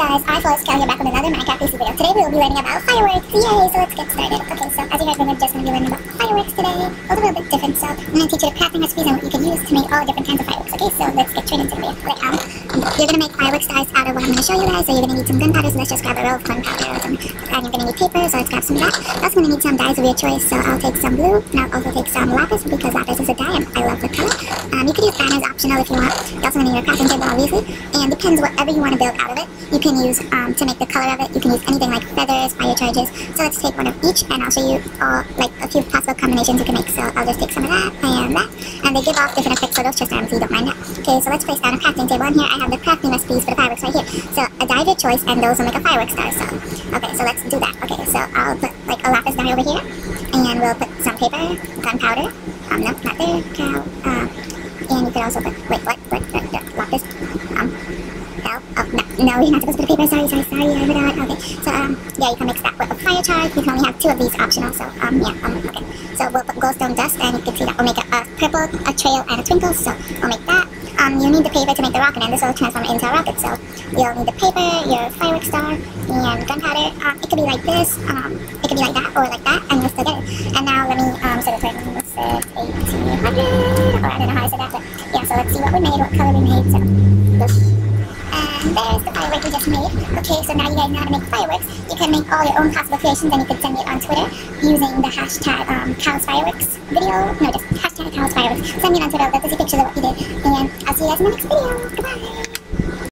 guys, I Flawless here back with another Minecraft PC video. Today we will be learning about fireworks. Yay! So let's get started. Okay, so as you guys know, we're just going to be learning about fireworks today. A little bit different, so I'm going to teach you the crafting recipes and what you can use to make all different kinds of fireworks. Okay, so let's get straight into the video. Okay, um, you're to make fireworks stars out of what I'm to show you guys. So you're to need some gunpowder, so let's just grab a roll of gunpowder. And you're to need paper, so let's grab some of that. You're also to need some dyes of your choice, so I'll take some blue, and I'll also take some lapis, because lapis is a dye, and I love the color. Um, you could use banners optional if you want. You're also to need a crafting table, obviously, and depends whatever you want to build out of it. You can use, um, to make the color of it, you can use anything like feathers, fire charges. So let's take one of each, and I'll show you all, like, a few possible combinations you can make. So I'll just take some of that, and that, and they give off different effects for those chest so you don't mind that. Okay, so let's place down a crafting table, and here I have the crafting recipes for the fireworks right here. So a dye of your choice, and those will make a fireworks star, so, okay, so let's do that. Okay, so I'll put, like, a lapis dye over here, and we'll put some paper, gunpowder, um, no, not there, cow, uh, and you could also put, wait, what, what, what, what lapis, um, no, oh, no, no, you're not supposed to put paper, sorry, sorry, sorry, I forgot, okay, so, um, yeah, you can mix that with a fire charge, you can only have two of these optional, so, um, yeah, um, okay, so we'll put glowstone dust, and you can see that we'll make a, a purple, a trail, and a twinkle, so we'll make that, um, you need the paper to make the rocket, and this will transform it into a rocket, so you'll need the paper, your firework star, and gunpowder, um, it could be like this, um, it could be like that, or like that, and you'll still get it, and now let me, um, set it for, let's say, 1800, or I don't know how I said that, but, yeah, so let's see what we made, what color we made, so, there's the firework we just made. Okay, so now you guys know how to make fireworks. You can make all your own possible creations and you can send it on Twitter using the hashtag um, Cows Fireworks video. No, just hashtag Cows Fireworks. Send me on Twitter. Let us see pictures of what you did. And I'll see you guys in the next video. Goodbye.